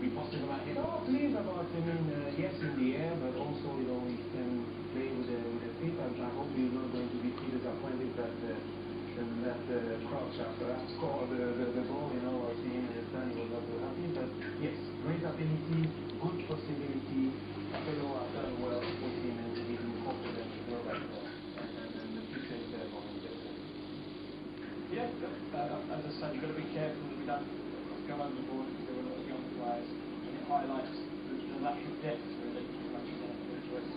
you be positive about him? No, please about, I mean, uh, yes, in the air, but also, you know, he can play with the, with the feet. And I hope he's not going to be too disappointed that uh, that uh, crouch after I scored the, the, the ball, you know, I see him in the stand, he was not too happy. But yes, great ability, good possibility. Fellow have done well with him and to give him confidence to go back there. And, and, and the future is there for him, definitely. Yeah, uh, as I said, you've got to be careful that we don't go overboard because there were a lot of young players, and it highlights the, the depth really to it.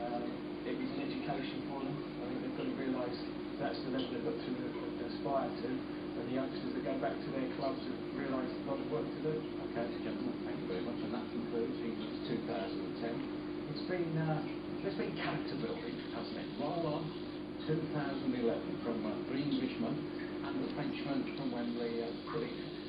Um, it was an education for them. I think they've got to realise that's the level they've got to aspire to, and the youngsters that go back to their clubs have realised they've got a work to do. Okay, gentlemen, thank you very much. And that concludes England's 2010. It's been, uh, it's been character building, hasn't it? Right on 2011 from uh, Green Richmond and the Frenchman from Wembley, uh, Philippe